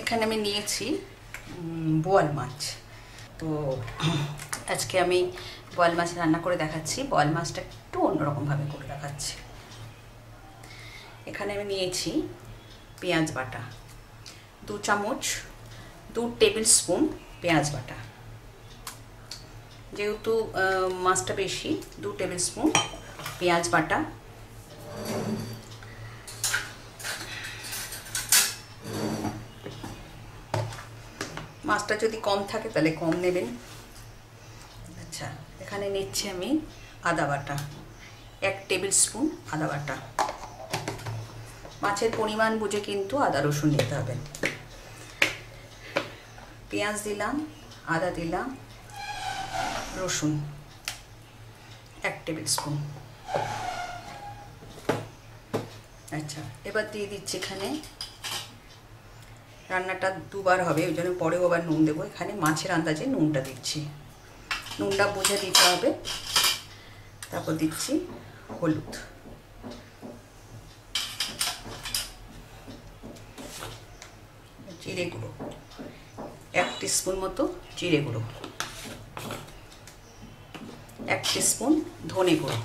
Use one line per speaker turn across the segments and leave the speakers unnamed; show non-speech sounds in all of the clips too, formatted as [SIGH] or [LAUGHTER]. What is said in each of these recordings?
এখানে আমি নিয়েছি বোয়াল মাছ। তো [CLEARS THROAT] আজকে আমি বোয়াল মাছ রান্না করে দেখাচ্ছি। বোয়াল মাছটা একটু অন্যরকমভাবে করে দেখাচ্ছি। এখানে আমি নিয়েছি পেঁয়াজ বাটা। দু চামচ, দু টেবিল স্পুন পেঁয়াজ বাটা। যেহেতু মাছটা বেশি, দু টেবিল স্পুন পেঁয়াজ বাটা। মাছটা যদি কম থাকে তাহলে কম নেবেন। আচ্ছা এখানে নিচ্ছি আমি আদা বাটা, এক টেবিল স্পুন আদা বাটা। মাছের পরিমাণ বুঝে কিন্তু আদা, রসুন নিতে হবে। পেঁয়াজ দিলাম, আদা দিলাম, রসুন এক টেবিল স্পুন। আচ্ছা এবার দিয়ে দিচ্ছি এখানে রান্নাটা দুবার হবে, ওই জন্য পরেও আবার নুন দেবো। এখানে মাছের আন্দাজে নুনটা দিচ্ছি। নুনটা বুঝে দিতে হবে। তারপর দিচ্ছি হলুদ। জিরে গুঁড়ো। এক স্পুন মতো জিরে গুঁড়ো। এক স্পুন ধনে গুঁড়ো।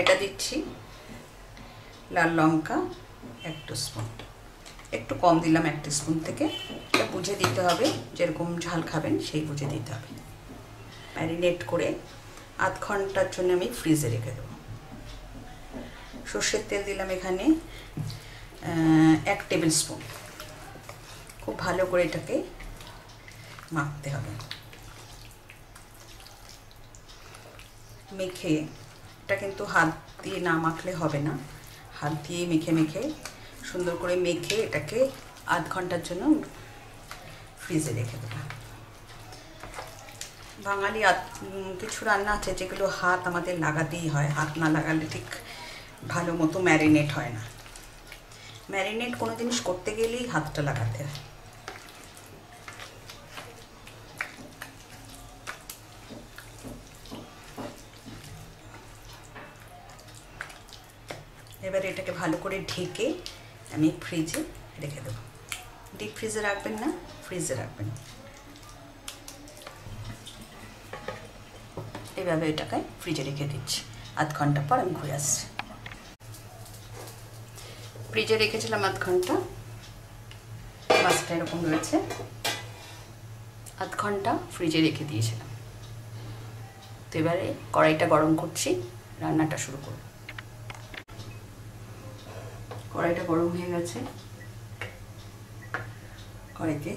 এটা দিচ্ছি। লাল লঙ্কা, এক স্পুন একটু কম দিলাম এক স্পুন থেকে। এটা বুঝে দিতে হবে, যেরকম ঝাল খাবেন সেই বুঝে দিতে হবে। ম্যারিনেট করে আধ ঘণ্টার জন্য আমি ফ্রিজে রেখে দেবো। সর্ষের তেল দিলাম এখানে এক টেবিল স্পুন। খুব ভালো করে এটাকে মাখতে হবে। মেখে এটা কিন্তু হাত দিয়ে না মাখলে হবে না। হাত দিয়ে মেখে মেখে, সুন্দর করে মেখে এটাকে আধ ঘণ্টার জন্য ফ্রিজে রেখে দেবো। বাঙালি কিছু রান্না আছে যেগুলো হাত আমাদের লাগাতেই হয়। হাত না লাগালে ঠিক ভালো মতো ম্যারিনেট হয় না। ম্যারিনেট কোনো জিনিস করতে গেলেই হাতটা লাগাতে হয় এবার এটাকে ভালো করে ঢেকে আমি ফ্রিজে রেখে দেবো। ডিপ ফ্রিজে রাখবেন না ফ্রিজে রাখবেন। এভাবে এটাকে ফ্রিজে রেখে দিচ্ছি। আধ ঘণ্টা পর আমি ঘুরে আসছি। ফ্রিজে রেখেছিলাম আধ ঘণ্টা। মাছটা এরকম রয়েছে। আধ ঘণ্টা ফ্রিজে রেখে দিয়েছিলাম। তো এবারে কড়াইটা গরম করছি, রান্নাটা শুরু করব। কড়াইটা গরম হয়ে গেছে। কড়াইতে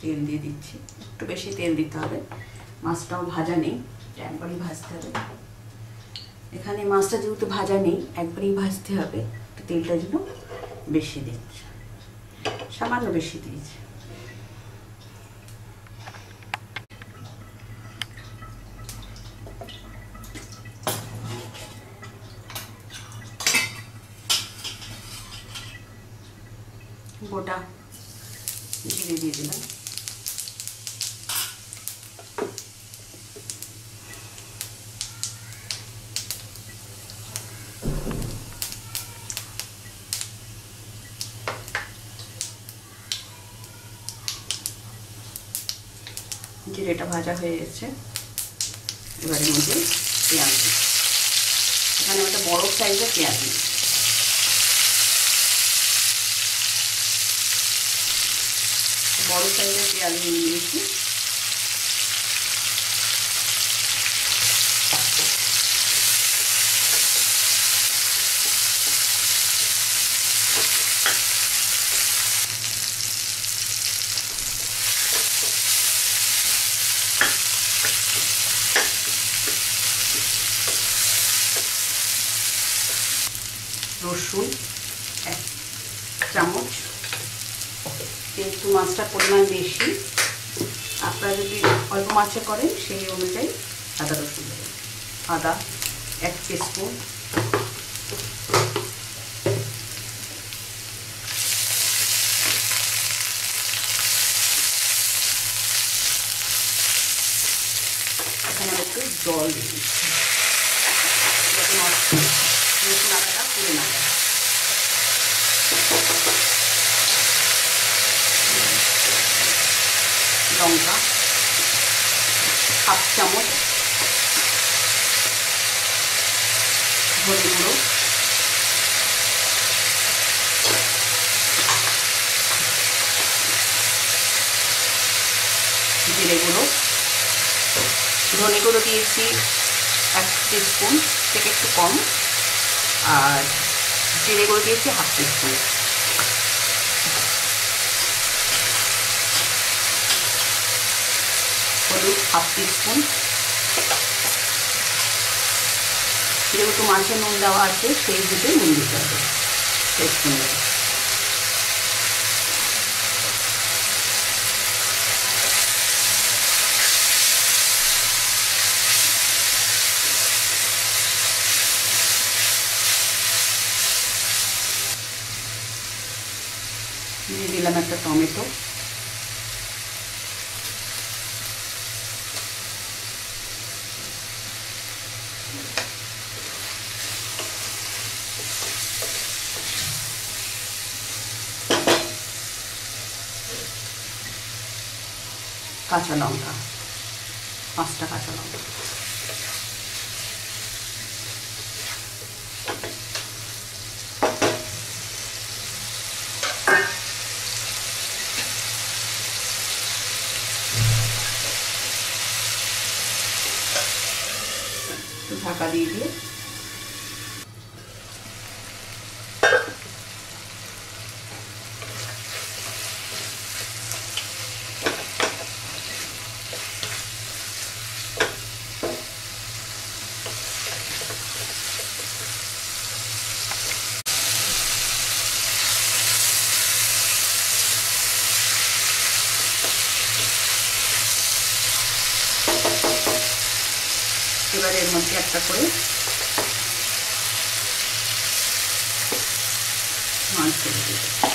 তেল দিয়ে দিচ্ছি। একটু বেশি তেল দিতে হবে। মাছটাও ভাজা নেই, একবারই ভাজতে হবে। এখানে মাছটা যেহেতু ভাজা নেই, একবারই ভাজতে হবে। তেলটা যেন বেশি দিচ্ছে। সামান্য বেশি দিয়েছে। গোটা জিরে দিয়ে দিলাম। জিরেটা ভাজা হয়ে গেছে। এবারের মধ্যে পেঁয়াজ এখানে একটা বড় সাইজের পেঁয়াজ দিই বড় সাইজের পেঁয়াজ নিয়ে নিয়েছি। রসুন এক চামচ যেহেতু মাছটার পরিমাণ বেশি, আপনারা যদি অল্প মাছে করেন, সেই অনুযায়ী আদা রসুন দেবেন। আদা এক স্পুন জল দিয়ে দিচ্ছি যাতে মাছটা রসুন আদাটা পুড়ে না যায় লঙ্কা হাফ চামচ হলুদ গুঁড়ো। জিরে গুঁড়ো। ধনে গুঁড়ো দিয়েছি এক স্পুন থেকে একটু কম। আর জিরে গুঁড়ো দিয়েছি হাফ স্পুন হলুদ হাফ স্পুন যেহেতু মাছের নুন দেওয়া আছে, সেই বুঝে নুন দিতে হবে। টেস্ট দিলাম একটা টমেটো। কাঁচা লঙ্কা পাঁচটা কাঁচা লঙ্কা। একটু ঢাকা দিয়ে দিয়ে এবার এর মধ্যে একটা করে মাছ ফেলে দেব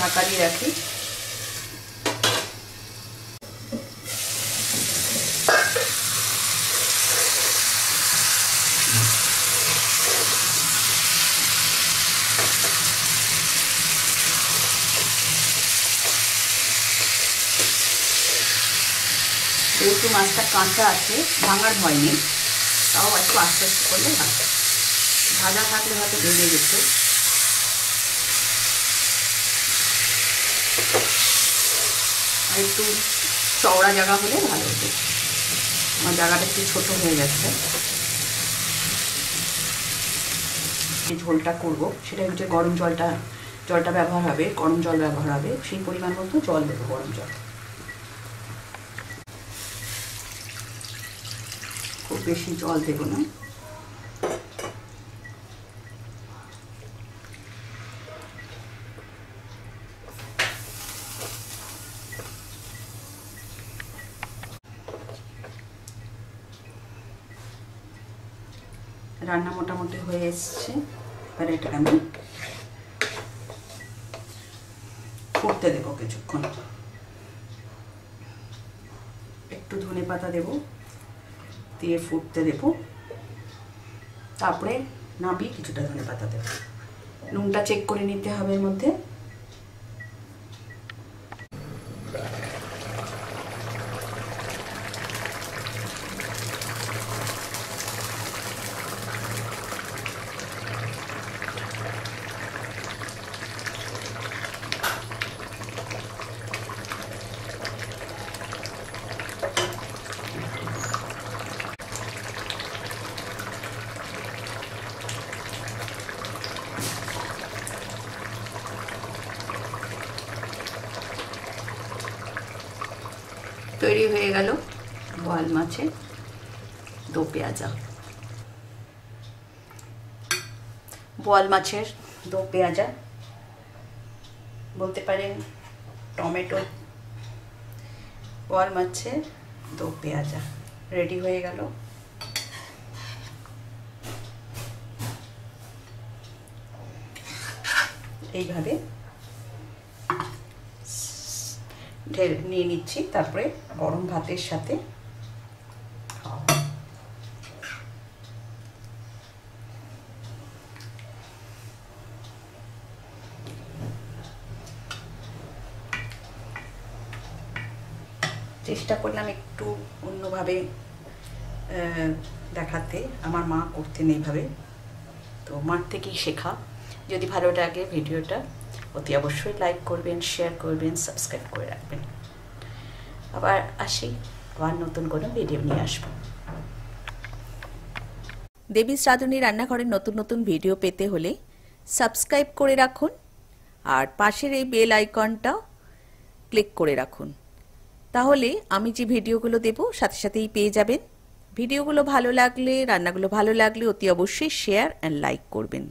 একটু ঢাকা দিয়ে রাখি। যেহেতু মাছটা কাঁচা আছে, ভাঙার ভয় নেই, তাও একটু আস্তে আস্তে করলে ভাজা থাকলে হয়তো ভেঙে যেত। আর একটু চওড়া জায়গা হলে ভালো হতো। আমার জায়গাটা একটু ছোট হয়ে গেছে। যে ঝোলটা করব। সেটা হচ্ছে গরম জলটা জলটা ব্যবহার হবে, গরম জল ব্যবহার হবে। সেই পরিমাণ মতো জল দেবো গরম জল। খুব বেশি জল দেবো না রান্না মোটামুটি হয়ে এসছে। এবার এটা আমি ফুটতে দেবো কিছুক্ষণ। একটু ধনে পাতা দেবো, দিয়ে ফুটতে দেবো। তারপরে নামিয়ে কিছুটা ধনে পাতা দেবো। নুনটা চেক করে নিতে হবে এর মধ্যে। তৈরি হয়ে গেল বোয়াল মাছের দো পেঁয়াজা। বোয়াল মাছের দো পেঁয়াজা। বলতে পারেন টমেটো। বোয়াল মাছের দো পেঁয়াজা। রেডি হয়ে গেল। এইভাবে ঢেলে নিয়ে নিচ্ছি, তারপরে গরম ভাতের সাথে চেষ্টা করলাম একটু অন্যভাবে দেখাতে। আমার মা করতেন এইভাবে। তো মার থেকেই শেখা। যদি ভালো লাগে ভিডিওটা অতি অবশ্যই লাইক করবেন শেয়ার করবেন সাবস্ক্রাইব করে রাখবেন। আবার আসি, আবার নতুন কোনো ভিডিও নিয়ে আসব।
দেবী শ্রাধনী রান্নাঘরের নতুন নতুন ভিডিও পেতে হলে সাবস্ক্রাইব করে রাখুন আর পাশের এই বেল আইকনটাও ক্লিক করে রাখুন। তাহলে আমি যে ভিডিওগুলো দেব, সাথে সাথেই পেয়ে যাবেন। ভিডিওগুলো ভালো লাগলে, রান্নাগুলো ভালো লাগলে অতি অবশ্যই শেয়ার অ্যান্ড লাইক করবেন।